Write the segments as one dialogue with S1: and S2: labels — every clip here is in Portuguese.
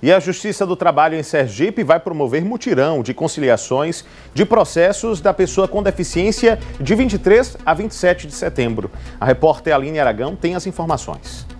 S1: E a Justiça do Trabalho em Sergipe vai promover mutirão de conciliações de processos da pessoa com deficiência de 23 a 27 de setembro. A repórter Aline Aragão tem as informações.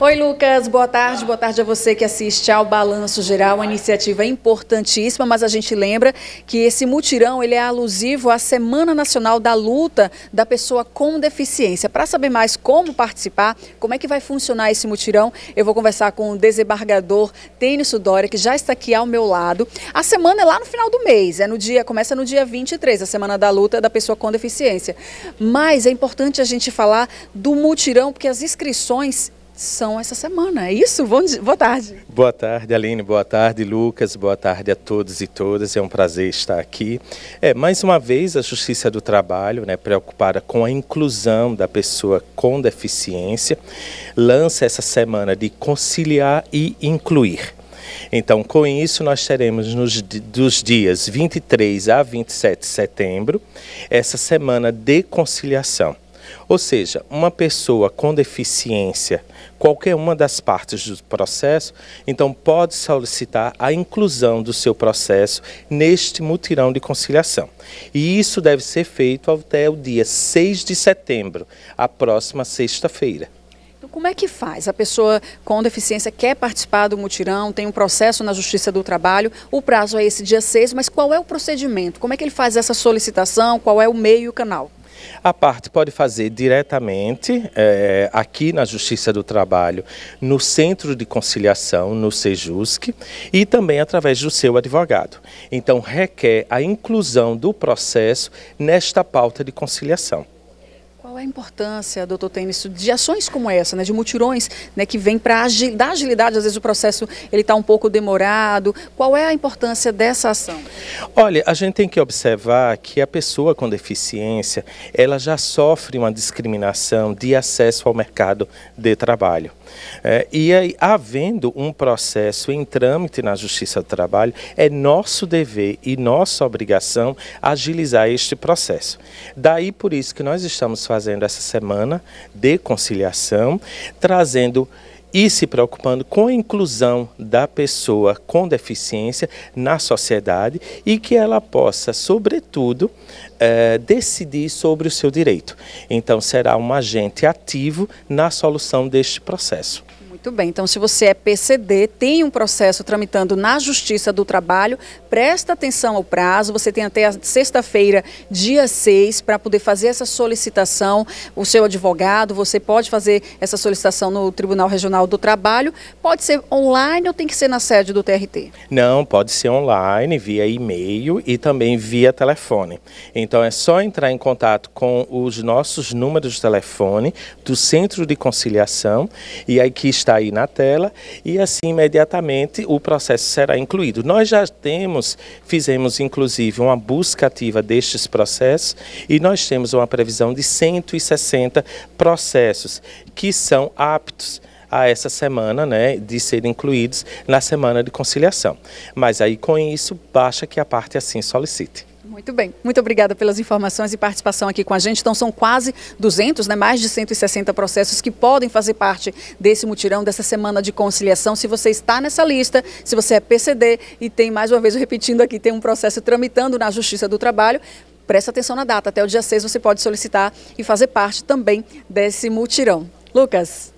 S2: Oi, Lucas. Boa tarde. Boa tarde a você que assiste ao Balanço Geral, uma iniciativa importantíssima, mas a gente lembra que esse mutirão ele é alusivo à Semana Nacional da Luta da Pessoa com Deficiência. Para saber mais como participar, como é que vai funcionar esse mutirão, eu vou conversar com o desembargador Tênis Sudória, que já está aqui ao meu lado. A semana é lá no final do mês, é no dia, começa no dia 23, a Semana da Luta da Pessoa com Deficiência. Mas é importante a gente falar do mutirão, porque as inscrições são essa semana. É isso? Bom dia, boa tarde.
S3: Boa tarde, Aline. Boa tarde, Lucas. Boa tarde a todos e todas. É um prazer estar aqui. É, mais uma vez, a Justiça do Trabalho, né, preocupada com a inclusão da pessoa com deficiência, lança essa semana de conciliar e incluir. Então, com isso, nós teremos nos, dos dias 23 a 27 de setembro essa semana de conciliação. Ou seja, uma pessoa com deficiência, qualquer uma das partes do processo, então pode solicitar a inclusão do seu processo neste mutirão de conciliação. E isso deve ser feito até o dia 6 de setembro, a próxima sexta-feira.
S2: Então, como é que faz? A pessoa com deficiência quer participar do mutirão, tem um processo na Justiça do Trabalho, o prazo é esse dia 6, mas qual é o procedimento? Como é que ele faz essa solicitação? Qual é o meio e o canal?
S3: A parte pode fazer diretamente é, aqui na Justiça do Trabalho, no Centro de Conciliação, no Sejusc, e também através do seu advogado. Então, requer a inclusão do processo nesta pauta de conciliação.
S2: Qual é a importância, doutor Tênis, de ações como essa, né, de mutirões né, que vêm para agil, dar agilidade, às vezes o processo está um pouco demorado. Qual é a importância dessa ação?
S3: Olha, a gente tem que observar que a pessoa com deficiência, ela já sofre uma discriminação de acesso ao mercado de trabalho. É, e aí, havendo um processo em trâmite na Justiça do Trabalho, é nosso dever e nossa obrigação agilizar este processo. Daí por isso que nós estamos fazendo essa semana de conciliação, trazendo e se preocupando com a inclusão da pessoa com deficiência na sociedade e que ela possa, sobretudo, é, decidir sobre o seu direito. Então, será um agente ativo na solução deste processo.
S2: Muito bem, então se você é PCD, tem um processo tramitando na Justiça do Trabalho, presta atenção ao prazo, você tem até sexta-feira, dia 6, para poder fazer essa solicitação, o seu advogado, você pode fazer essa solicitação no Tribunal Regional do Trabalho, pode ser online ou tem que ser na sede do TRT?
S3: Não, pode ser online, via e-mail e também via telefone. Então é só entrar em contato com os nossos números de telefone do Centro de Conciliação e aqui está aí na tela e assim imediatamente o processo será incluído. Nós já temos, fizemos inclusive uma busca ativa destes processos e nós temos uma previsão de 160 processos que são aptos a essa semana, né, de serem incluídos na semana de conciliação. Mas aí com isso, basta que a parte assim solicite.
S2: Muito bem. Muito obrigada pelas informações e participação aqui com a gente. Então, são quase 200, né, mais de 160 processos que podem fazer parte desse mutirão, dessa semana de conciliação. Se você está nessa lista, se você é PCD e tem, mais uma vez, repetindo aqui, tem um processo tramitando na Justiça do Trabalho, presta atenção na data. Até o dia 6 você pode solicitar e fazer parte também desse mutirão. Lucas.